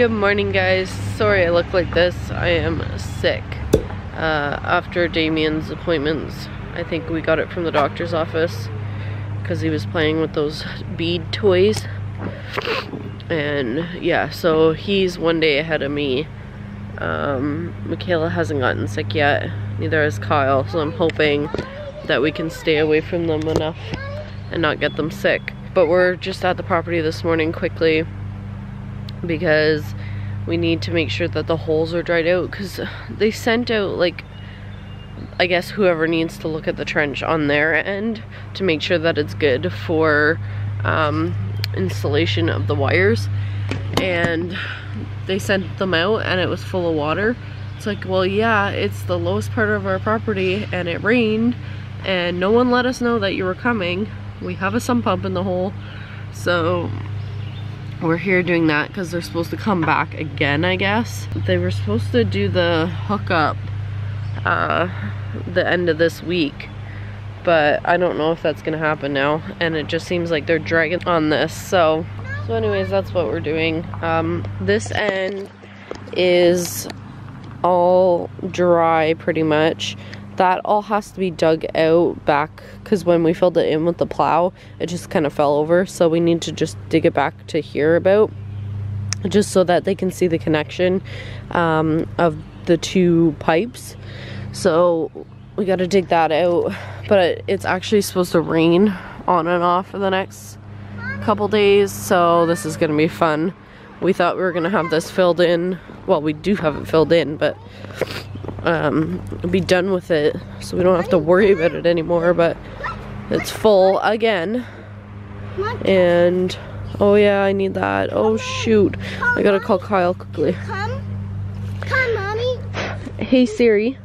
Good morning guys. Sorry I look like this. I am sick. Uh, after Damien's appointments, I think we got it from the doctor's office because he was playing with those bead toys. And yeah, so he's one day ahead of me. Um, Makayla hasn't gotten sick yet, neither has Kyle, so I'm hoping that we can stay away from them enough and not get them sick. But we're just at the property this morning quickly because we need to make sure that the holes are dried out because they sent out like I guess whoever needs to look at the trench on their end to make sure that it's good for um, installation of the wires. And they sent them out and it was full of water. It's like well yeah it's the lowest part of our property and it rained and no one let us know that you were coming. We have a sump pump in the hole. So we're here doing that because they're supposed to come back again I guess. They were supposed to do the hookup uh, the end of this week but I don't know if that's gonna happen now and it just seems like they're dragging on this so. So anyways that's what we're doing. Um, this end is all dry pretty much that all has to be dug out back because when we filled it in with the plow it just kind of fell over. So we need to just dig it back to here about just so that they can see the connection um, of the two pipes. So we got to dig that out but it's actually supposed to rain on and off for the next couple days so this is gonna be fun. We thought we were gonna have this filled in well we do have it filled in but um, be done with it so we don't have to worry about it anymore but it's full again and oh yeah I need that oh shoot I gotta call Kyle quickly Come. Come, mommy. hey Siri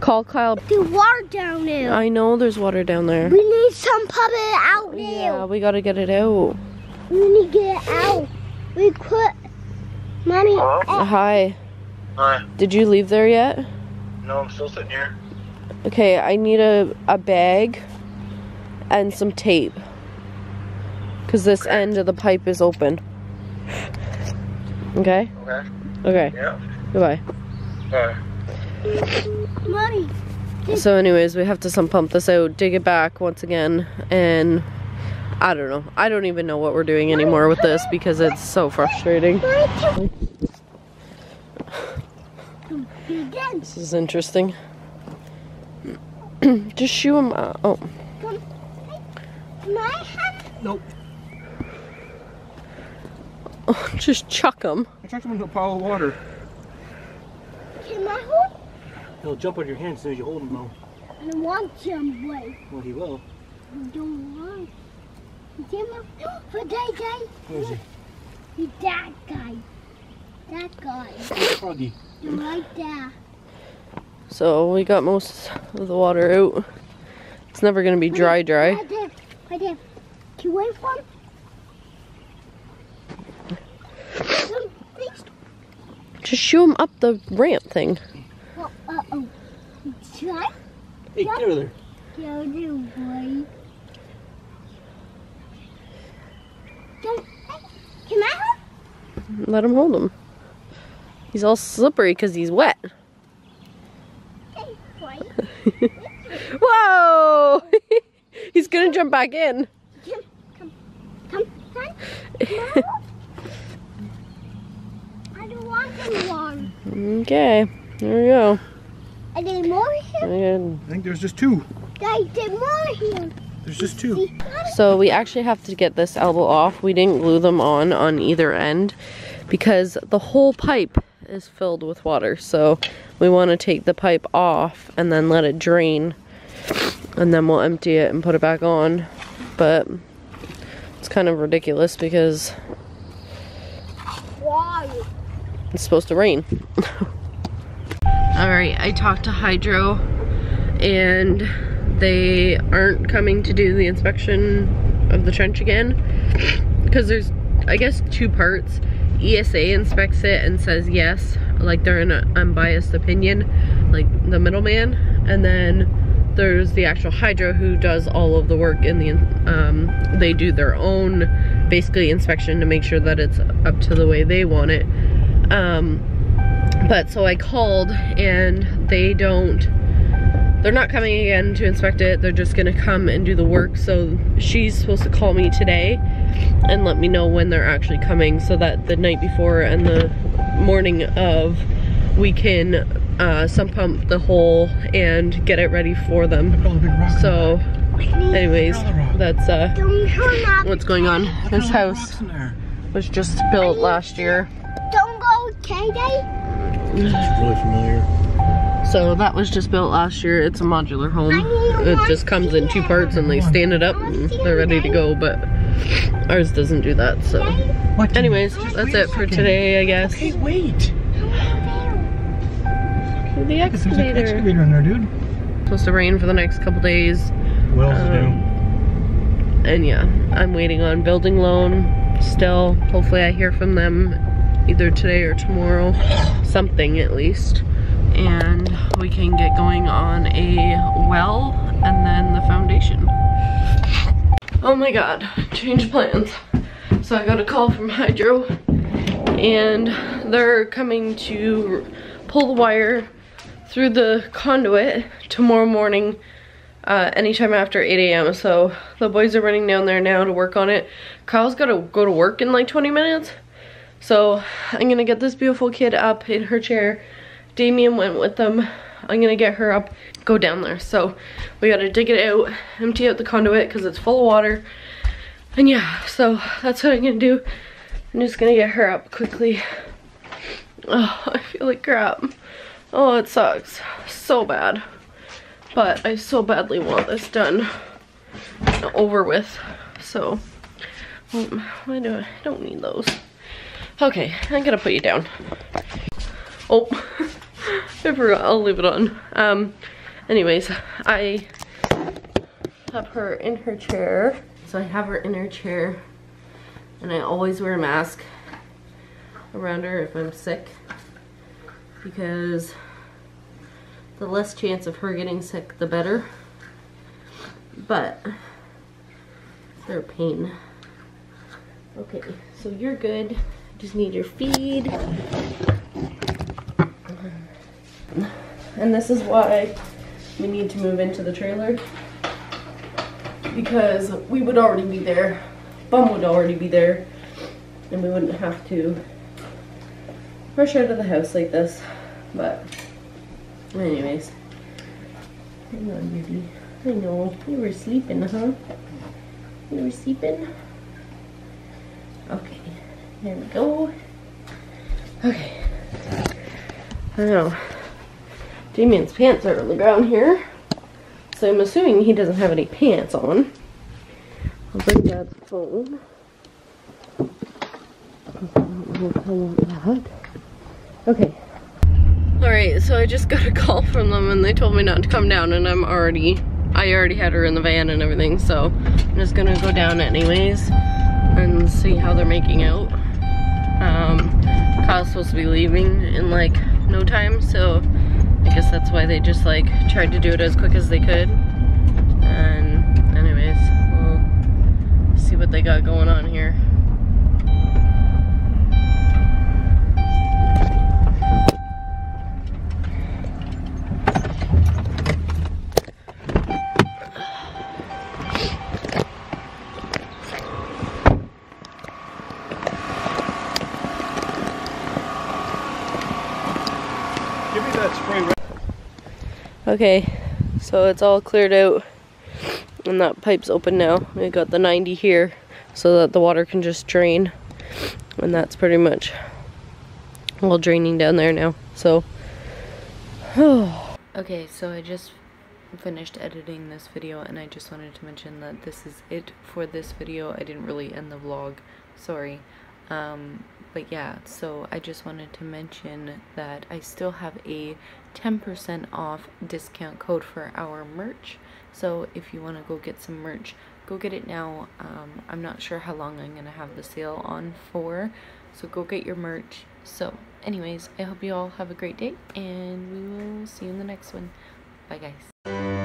call Kyle The water down there. I know there's water down there we need some pump it out there. yeah we gotta get it out We need to get it out. We put Mommy. Hello? Uh, hi Hi. did you leave there yet No, I'm still sitting here. okay I need a, a bag and some tape because this end of the pipe is open okay Okay. okay Yeah. goodbye Bye. Mommy. So anyways, we have to sump pump this out, dig it back once again, and I don't know. I don't even know what we're doing anymore with this because it's so frustrating. Mommy, come. You did. This is interesting. Just shoo him out. Uh, oh, Come. My hand. Nope. oh just chuck him. I chucked him into a pile of water. Can I hold? He'll jump on your hand as soon as you hold him, though. I don't want some way. Well, he will. I don't want. Can For that guy. Where is he? He's that guy. That guy. Froggy. You're. So we got most of the water out. It's never gonna be dry, dry. Right there. Right there. Can you wait for him? Come, please. Just shoo him up the ramp thing. Oh, uh-oh. Try. Hey, get over there. Go do, boy. Don't. Can I help? Let him hold him. He's all slippery because he's wet. Whoa! he's gonna jump back in. Come, come, come, come. No. I don't want any water. Okay, there we go. Are there more here? And I think there's just two. Guys, there's more here. There's just two. So we actually have to get this elbow off. We didn't glue them on on either end because the whole pipe is filled with water. So we want to take the pipe off and then let it drain and then we'll empty it and put it back on. But it's kind of ridiculous because it's supposed to rain. All right, I talked to Hydro and they aren't coming to do the inspection of the trench again because there's, I guess, two parts. ESA inspects it and says yes, like they're in an unbiased opinion, like the middleman, and then there's the actual hydro who does all of the work in the um, they do their own basically inspection to make sure that it's up to the way they want it. Um, but so I called and they don't they're not coming again to inspect it. They're just gonna come and do the work. So she's supposed to call me today and let me know when they're actually coming so that the night before and the morning of we can uh, sump pump the hole and get it ready for them. So anyways, that's uh, Don't turn up. what's going on. This house was just built last year. Don't go, Katie. This is really familiar. So that was just built last year. It's a modular home. It just comes in two parts and they stand it up and they're ready to go, but ours doesn't do that, so. What? Anyways, that's it for today, I guess. Hey, wait. The There's an excavator. excavator in there, dude. Supposed to rain for the next couple days. What else to Um, And yeah, I'm waiting on building loan still. Hopefully I hear from them either today or tomorrow. Something at least. And we can get going on a well and then the foundation. Oh my god, change plans. So I got a call from Hydro and they're coming to pull the wire through the conduit tomorrow morning uh, anytime after 8 a.m. So the boys are running down there now to work on it. Kyle's got to go to work in like 20 minutes. So I'm gonna get this beautiful kid up in her chair. Damien went with them. I'm gonna get her up, go down there. So we gotta dig it out, empty out the conduit because it's full of water. And yeah, so that's what I'm gonna do. I'm just gonna get her up quickly. Oh, I feel like crap. Oh, it sucks so bad. But I so badly want this done over with. So, um, why do I, I don't need those. Okay, I'm gonna put you down. Oh, I forgot, I'll leave it on. Um, anyways, I have her in her chair. So I have her in her chair and I always wear a mask around her if I'm sick because the less chance of her getting sick, the better. But they're a pain. Okay, so you're good. Just need your feed. And this is why we need to move into the trailer. Because we would already be there. Bum would already be there. And we wouldn't have to rush out of the house like this. But anyways. Hang on, baby. I know. You were sleeping, huh? You were sleeping? Okay. There we go. Okay. I know. Damien's pants are on the ground here. So I'm assuming he doesn't have any pants on. I'll bring Dad's phone. Okay. Alright, so I just got a call from them and they told me not to come down and I'm already, I already had her in the van and everything, so I'm just gonna go down anyways and see how they're making out. Um, Kyle's supposed to be leaving in like no time, so guess that's why they just like tried to do it as quick as they could. And anyways, we'll see what they got going on here. Okay, so it's all cleared out and that pipe's open now. We got the 90 here so that the water can just drain and that's pretty much all draining down there now. So, Okay, so I just finished editing this video and I just wanted to mention that this is it for this video. I didn't really end the vlog, sorry. Um, but yeah, so I just wanted to mention that I still have a 10% off discount code for our merch. So if you want to go get some merch, go get it now. Um, I'm not sure how long I'm going to have the sale on for, so go get your merch. So anyways, I hope you all have a great day and we will see you in the next one. Bye guys.